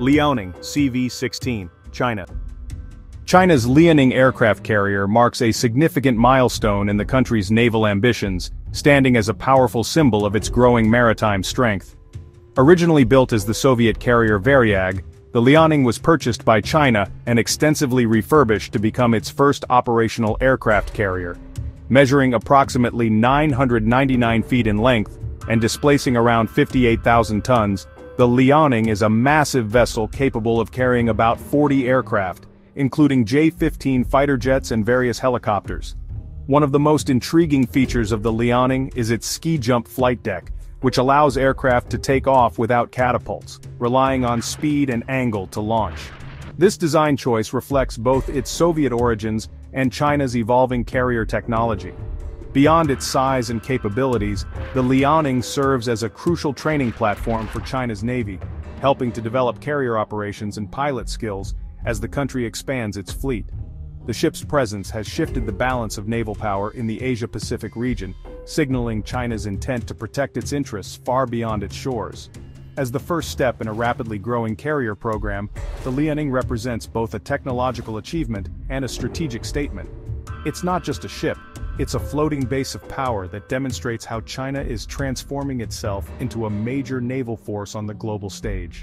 Liaoning CV-16, China. China's Liaoning aircraft carrier marks a significant milestone in the country's naval ambitions, standing as a powerful symbol of its growing maritime strength. Originally built as the Soviet carrier Varyag, the Liaoning was purchased by China and extensively refurbished to become its first operational aircraft carrier. Measuring approximately 999 feet in length and displacing around 58,000 tons, the Liaoning is a massive vessel capable of carrying about 40 aircraft, including J-15 fighter jets and various helicopters. One of the most intriguing features of the Liaoning is its ski jump flight deck, which allows aircraft to take off without catapults, relying on speed and angle to launch. This design choice reflects both its Soviet origins and China's evolving carrier technology. Beyond its size and capabilities, the Liaoning serves as a crucial training platform for China's Navy, helping to develop carrier operations and pilot skills as the country expands its fleet. The ship's presence has shifted the balance of naval power in the Asia-Pacific region, signaling China's intent to protect its interests far beyond its shores. As the first step in a rapidly growing carrier program, the Liaoning represents both a technological achievement and a strategic statement. It's not just a ship, it's a floating base of power that demonstrates how China is transforming itself into a major naval force on the global stage.